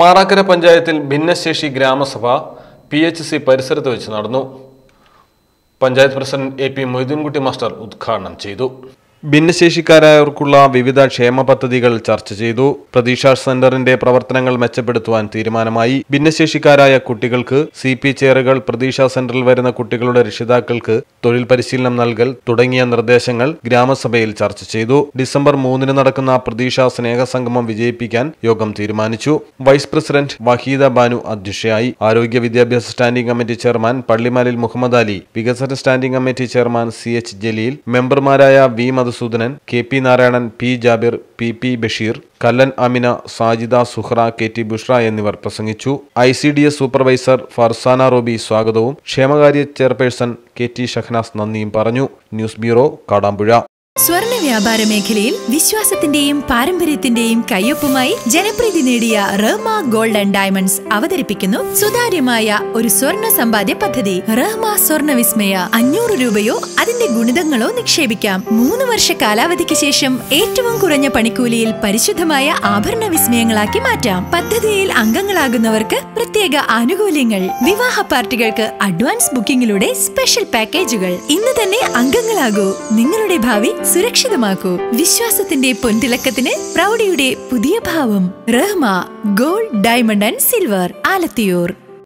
മാറാക്കര പഞ്ചായത്തിൽ ഭിന്നശേഷി ഗ്രാമസഭ P H C പരിസരത്ത് വെച്ച് നടന്നു. Panchayat president A P Moideenkutty master ഉദ്ഘാടനം ചെയ്തു. ഭിന്നശേഷിക്കാരായവർക്കുള്ള വിവിധ ക്ഷേമ പദ്ധതികൾ ചർച്ച ചെയ്തു. പ്രതീക്ഷ സെന്ററിന്റെ പ്രവർത്തനങ്ങൾ മെച്ചപ്പെടുത്തുവാൻ തീരുമാനമായി. ഭിന്നശേഷിക്കാരായ കുട്ടികൾക്ക് സി പി ചെയറുകൾ പ്രതീക്ഷ സെന്ററിൽ വരുന്ന കുട്ടികളുടെ രക്ഷിതാക്കൾക്ക് തൊഴിൽ പരിശീലനം നൽകൽ തുടങ്ങിയ നിർദ്ദേശങ്ങൾ ഗ്രാമസഭയിൽ ചർച്ച ചെയ്തു. ഡിസംബർ മൂന്നിന് നടക്കുന്ന പ്രതീക്ഷ സ്നേഹസംഗമം വിജയിപ്പിക്കാൻ യോഗം തീരുമാനിച്ചു. വൈസ് പ്രസിഡന്റ് വഹീദ ബാനു അധ്യക്ഷയായി. ആരോഗ്യ വിദ്യാഭ്യാസ standing committee chairman Pallimalil Muhammad Ali വികസന standing committee chairman C H Jaleel മെമ്പർമാരായ V Madhusoodanan K P Narayanan P Jabir P P Basheer Kallan Amina Sajida Suhra K T Bushra എന്നിവർ പ്രസംഗിച്ചു. I C D S supervisor Farsana Robi സ്വാഗതവും. ക്ഷേമകാര്യ chairperson K T Shahanas നന്ദിയും പറഞ്ഞു. News bureau Kadampuzha. സ്വർണ വ്യാപാര മേഖലയിൽ വിശ്വാസത്തിന്റെയും പാരമ്പര്യത്തിന്റെയും കയ്യൊപ്പുമായി ജനപ്രീതി നേടിയ റഹ്മ ഗോൾഡ് ആൻഡ് ഡയമണ്ട്സ് അവതരിപ്പിക്കുന്നു സുതാര്യമായ ഒരു സ്വർണ സമ്പാദ്യ പദ്ധതി. റഹ്മ സ്വർണ വിസ്മയ അഞ്ഞൂറ് രൂപയോ അതിന്റെ ഗുണിതങ്ങളോ നിക്ഷേപിക്കാം. മൂന്ന് വർഷ കാലാവധിക്ക് ശേഷം ഏറ്റവും കുറഞ്ഞ പണിക്കൂലിയിൽ പരിശുദ്ധമായ ആഭരണ വിസ്മയങ്ങളാക്കി മാറ്റാം. പദ്ധതിയിൽ അംഗങ്ങളാകുന്നവർക്ക് പ്രത്യേക ആനുകൂല്യങ്ങൾ. വിവാഹ പാർട്ടികൾക്ക് അഡ്വാൻസ് ബുക്കിംഗിലൂടെ സ്പെഷ്യൽ പാക്കേജുകൾ. ഇന്ന് തന്നെ അംഗങ്ങളാകൂ. നിങ്ങളുടെ ഭാവി സുരക്ഷിതമാക്കൂ. വിശ്വാസത്തിന്റെ പൊൻതിളക്കത്തിന് പ്രൗഢിയുടെ പുതിയ ഭാവം. Rahma gold diamond and silver Alathiyur.